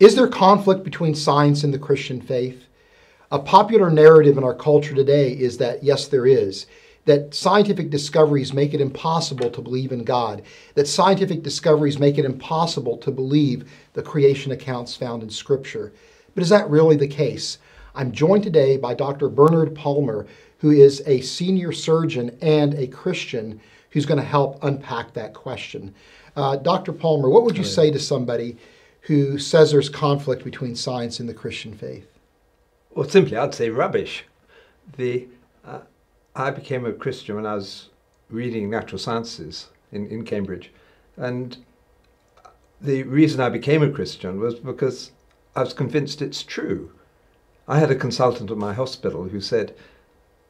Is there conflict between science and the Christian faith? A popular narrative in our culture today is that yes, there is. That scientific discoveries make it impossible to believe in God. That scientific discoveries make it impossible to believe the creation accounts found in Scripture. But is that really the case? I'm joined today by Dr. Bernard Palmer, who is a senior surgeon and a Christian who's going to help unpack that question. Uh, Dr. Palmer, what would you say to somebody who says there's conflict between science and the Christian faith? Well, simply, I'd say rubbish. The uh, I became a Christian when I was reading natural sciences in, in Cambridge, and the reason I became a Christian was because I was convinced it's true. I had a consultant at my hospital who said,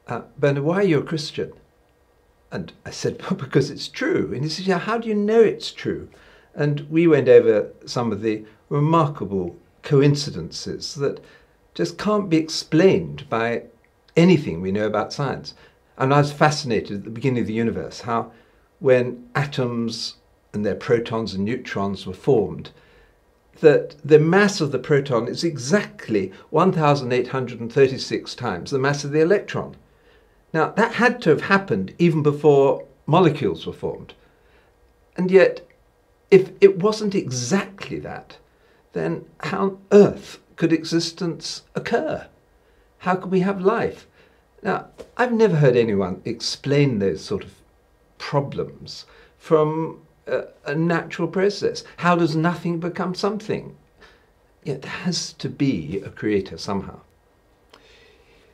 uh, Bernard, why are you a Christian? And I said, well, because it's true. And he said, yeah, how do you know it's true? And we went over some of the remarkable coincidences that just can't be explained by anything we know about science. And I was fascinated at the beginning of the universe how when atoms and their protons and neutrons were formed, that the mass of the proton is exactly 1,836 times the mass of the electron. Now, that had to have happened even before molecules were formed. And yet, if it wasn't exactly that, then how on earth could existence occur? How could we have life? Now, I've never heard anyone explain those sort of problems from a, a natural process. How does nothing become something? It has to be a creator somehow.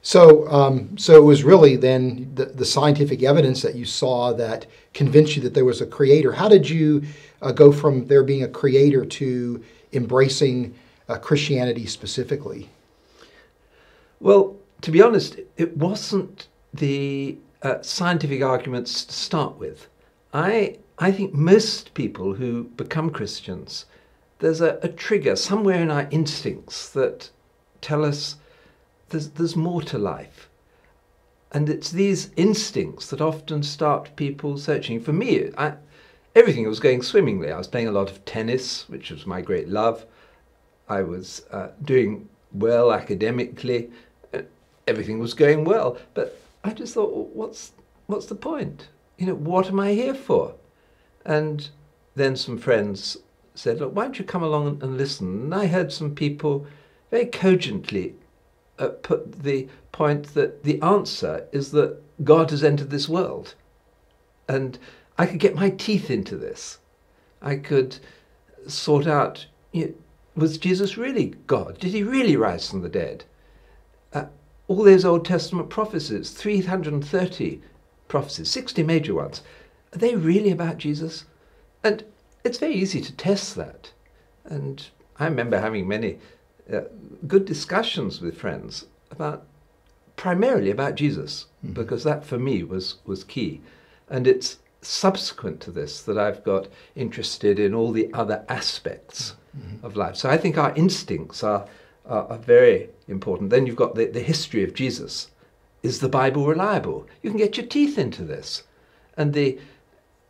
So, um, so it was really then the, the, scientific evidence that you saw that convinced you that there was a creator. How did you uh, go from there being a creator to embracing uh, Christianity specifically? Well, to be honest, it wasn't the uh, scientific arguments to start with. I I think most people who become Christians, there's a, a trigger somewhere in our instincts that tell us there's, there's more to life. And it's these instincts that often start people searching. For me, I, everything was going swimmingly. I was playing a lot of tennis, which was my great love. I was uh, doing well academically. Everything was going well. But I just thought, well, what's, what's the point? You know, what am I here for? And then some friends said, Look, why don't you come along and listen? And I heard some people very cogently uh, put the point that the answer is that God has entered this world. And I could get my teeth into this. I could sort out you know, was Jesus really God? Did he really rise from the dead? Uh, all those Old Testament prophecies, 330 prophecies, 60 major ones, are they really about Jesus? And it's very easy to test that. And I remember having many uh, good discussions with friends about primarily about Jesus, mm-hmm. because that for me was, was key. And it's subsequent to this that I've got interested in all the other aspects mm-hmm. of life. So I think our instincts are, are, are very important. Then you've got the, the history of Jesus. Is the Bible reliable? You can get your teeth into this. And the,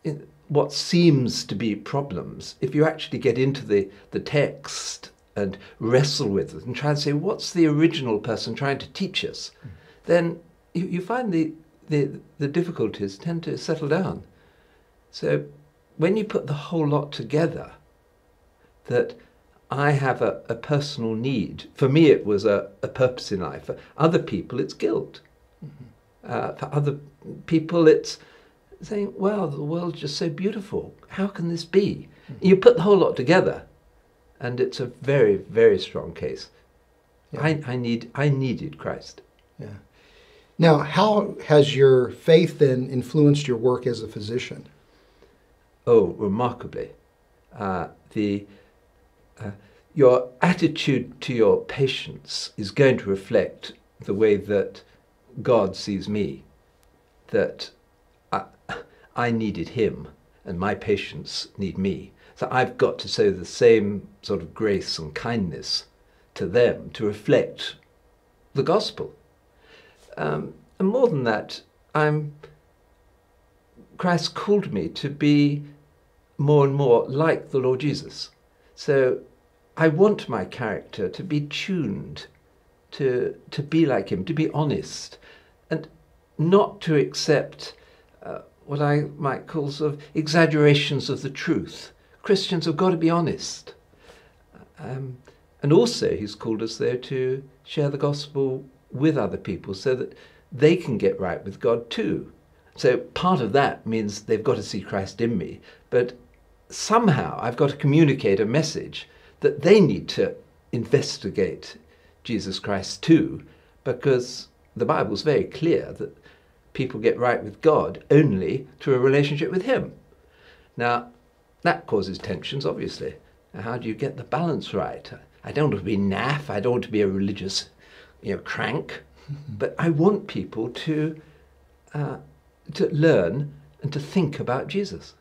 in what seems to be problems, if you actually get into the, the text and wrestle with it and try and say, what's the original person trying to teach us, mm. then you, you find the, the, the difficulties tend to settle down. So when you put the whole lot together, that I have a, a personal need. For me, it was a, a purpose in life. For other people, it's guilt. Mm-hmm. Uh, for other people, it's saying, wow, the world's just so beautiful. How can this be? Mm-hmm. You put the whole lot together, and it's a very, very strong case. Yeah. I, I, need, I needed Christ. Yeah. Now, how has your faith then influenced your work as a physician? Oh, remarkably. Uh, the, uh, your attitude to your patients is going to reflect the way that God sees me. That I needed him and my patients need me. So I've got to show the same sort of grace and kindness to them to reflect the gospel. Um, and more than that, I'm Christ called me to be more and more like the Lord Jesus. So I want my character to be tuned to, to be like him, to be honest, and not to accept uh, what I might call sort of exaggerations of the truth. Christians have got to be honest. Um, and also, he's called us there to share the gospel with other people so that they can get right with God too. So part of that means they've got to see Christ in me, but somehow I've got to communicate a message that they need to investigate Jesus Christ too, because the Bible's very clear that people get right with God only through a relationship with Him. Now, that causes tensions, obviously. Now, how do you get the balance right? I don't want to be naff, I don't want to be a religious you know, crank, but I want people to, uh, to learn and to think about Jesus.